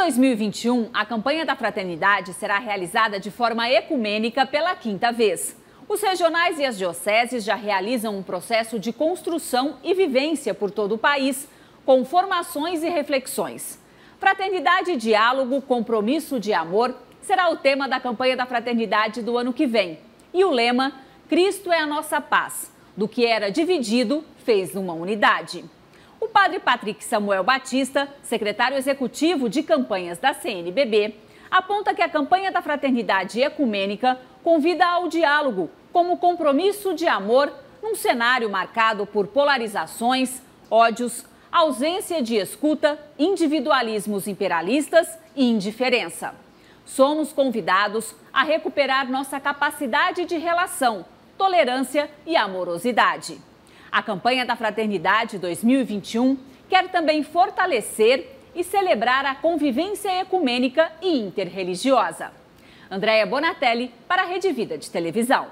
2021, a campanha da fraternidade será realizada de forma ecumênica pela quinta vez. Os regionais e as dioceses já realizam um processo de construção e vivência por todo o país, com formações e reflexões. Fraternidade, diálogo, compromisso de amor será o tema da campanha da fraternidade do ano que vem. E o lema: Cristo é a nossa paz. Do que era dividido, fez uma unidade. Padre Patrick Samuel Batista, secretário executivo de campanhas da CNBB, aponta que a campanha da fraternidade ecumênica convida ao diálogo como compromisso de amor num cenário marcado por polarizações, ódios, ausência de escuta, individualismos imperialistas e indiferença. Somos convidados a recuperar nossa capacidade de relação, tolerância e amorosidade. A campanha da Fraternidade 2021 quer também fortalecer e celebrar a convivência ecumênica e interreligiosa. Andréia Bonatelli para a Rede Vida de Televisão.